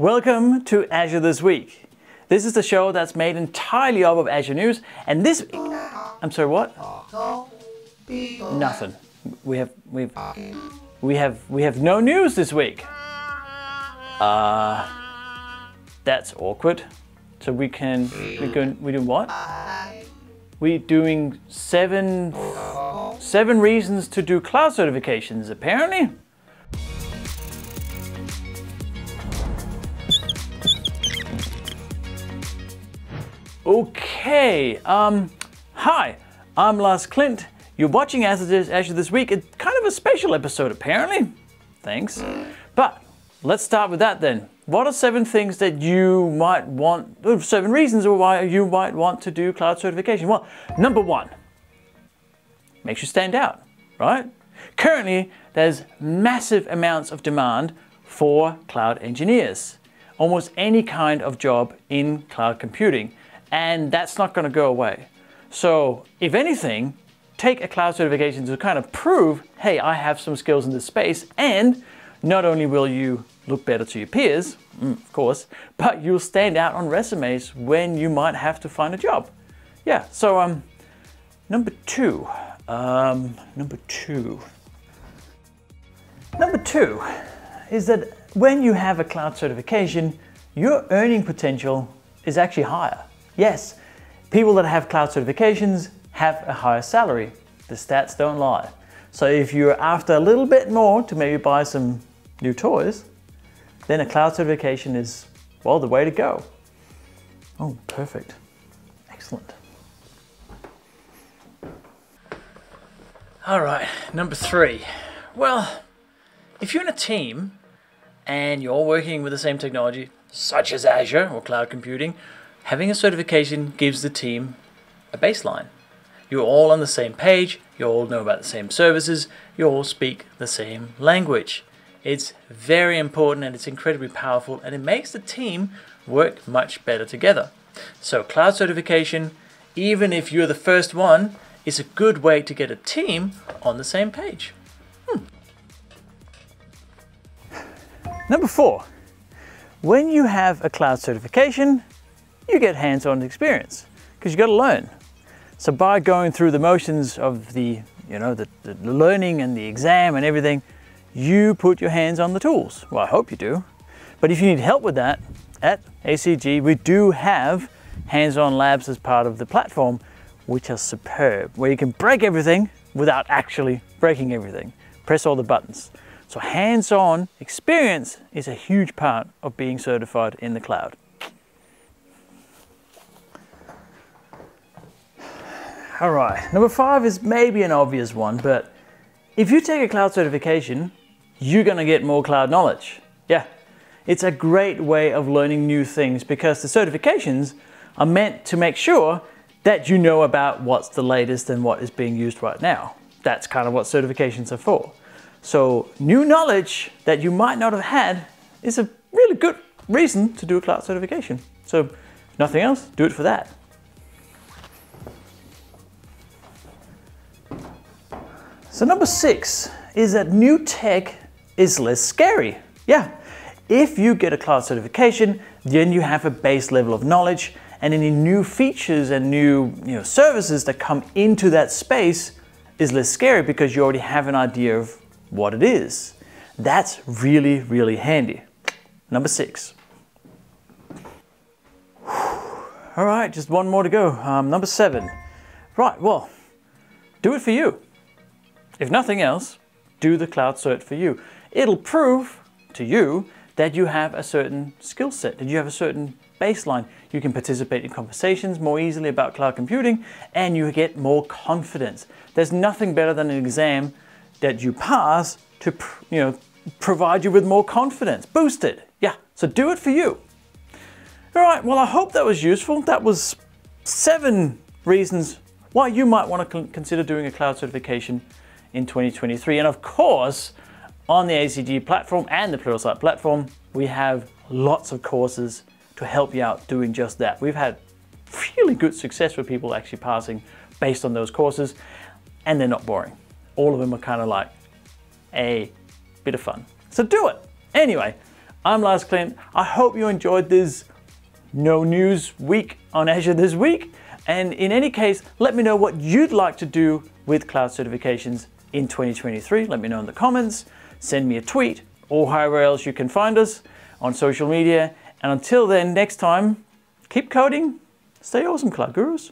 Welcome to Azure This Week. This is the show that's made entirely up of Azure News, and this I'm sorry, what? Nothing. We have we've we have we have no news this week. Uh, that's awkward. So we can we go we do what? We're doing seven seven reasons to do cloud certifications apparently. Okay, um, hi, I'm Lars Klint. You're watching Azure This, Azure this week. It's kind of a special episode, apparently. Thanks. But let's start with that then. What are seven things that you might want, seven reasons why you might want to do cloud certification? Well, number one, makes you stand out, right? Currently, there's massive amounts of demand for cloud engineers. Almost any kind of job in cloud computing and that's not going to go away. So if anything, take a cloud certification to kind of prove, hey, I have some skills in this space, and not only will you look better to your peers, mm, of course, but you'll stand out on resumes when you might have to find a job. Yeah, so um, number two, um, number two, number two is that when you have a cloud certification, your earning potential is actually higher. Yes, people that have cloud certifications have a higher salary. The stats don't lie. So if you're after a little bit more to maybe buy some new toys, then a cloud certification is, well, the way to go. Oh, perfect. Excellent. All right, number three. Well, if you're in a team and you're working with the same technology, such as Azure or cloud computing, Having a certification gives the team a baseline. You're all on the same page, you all know about the same services, you all speak the same language. It's very important and it's incredibly powerful and it makes the team work much better together. So cloud certification, even if you're the first one, is a good way to get a team on the same page. Hmm. Number four, when you have a cloud certification, you get hands-on experience because you've got to learn. So by going through the motions of the, you know, the, the learning and the exam and everything, you put your hands on the tools. Well, I hope you do. But if you need help with that, at ACG, we do have hands-on labs as part of the platform, which are superb, where you can break everything without actually breaking everything. Press all the buttons. So hands-on experience is a huge part of being certified in the cloud. All right, number five is maybe an obvious one, but if you take a cloud certification, you're gonna get more cloud knowledge. Yeah, it's a great way of learning new things because the certifications are meant to make sure that you know about what's the latest and what is being used right now. That's kind of what certifications are for. So new knowledge that you might not have had is a really good reason to do a cloud certification. So nothing else, do it for that. So number six is that new tech is less scary. Yeah, if you get a cloud certification, then you have a base level of knowledge and any new features and new you know, services that come into that space is less scary because you already have an idea of what it is. That's really, really handy. Number six. All right, just one more to go. Um, number seven. Right, well, do it for you. If nothing else, do the cloud cert for you. It'll prove to you that you have a certain skill set, that you have a certain baseline. You can participate in conversations more easily about cloud computing and you get more confidence. There's nothing better than an exam that you pass to you know, provide you with more confidence, boost it. Yeah, so do it for you. All right, well, I hope that was useful. That was seven reasons why you might want to consider doing a cloud certification in 2023. And of course, on the ACG platform and the Pluralsight platform, we have lots of courses to help you out doing just that. We've had really good success with people actually passing based on those courses, and they're not boring. All of them are kind of like a bit of fun. So do it. Anyway, I'm Lars Klint. I hope you enjoyed this no news week on Azure this week. And in any case, let me know what you'd like to do with cloud certifications in 2023. Let me know in the comments, send me a tweet, or however else you can find us on social media. And until then, next time, keep coding, stay awesome, Cloud Gurus.